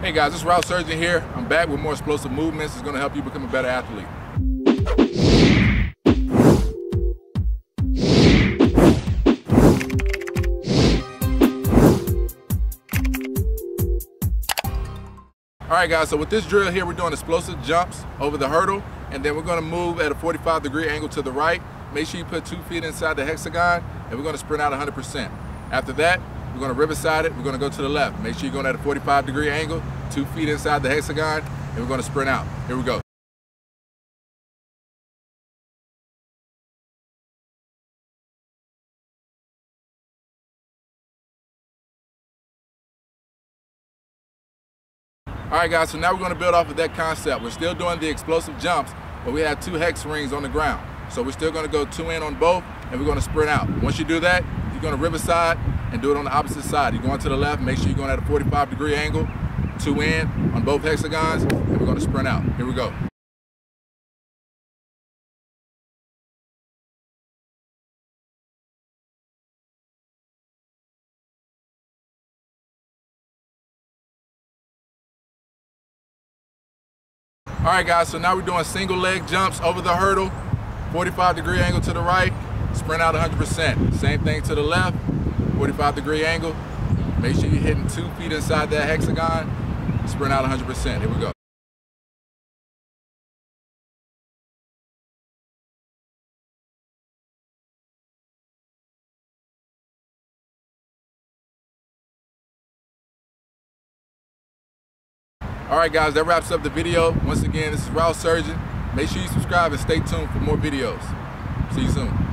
Hey guys, it's Route Surgeon here. I'm back with more explosive movements. It's going to help you become a better athlete. All right guys, so with this drill here, we're doing explosive jumps over the hurdle, and then we're gonna move at a 45 degree angle to the right. Make sure you put two feet inside the hexagon, and we're gonna sprint out 100%. After that, we're gonna riverside it, we're gonna go to the left. Make sure you're going at a 45 degree angle, two feet inside the hexagon, and we're gonna sprint out. Here we go. All right, guys, so now we're gonna build off of that concept. We're still doing the explosive jumps, but we have two hex rings on the ground. So we're still gonna go two in on both, and we're gonna sprint out. Once you do that, you're gonna riverside and do it on the opposite side. You're going to the left, make sure you're going at a 45 degree angle, two in on both hexagons, and we're gonna sprint out. Here we go. All right, guys, so now we're doing single leg jumps over the hurdle, 45 degree angle to the right, sprint out 100%. Same thing to the left, 45 degree angle. Make sure you're hitting two feet inside that hexagon, sprint out 100%. Here we go. All right, guys, that wraps up the video. Once again, this is Route Surgeon. Make sure you subscribe and stay tuned for more videos. See you soon.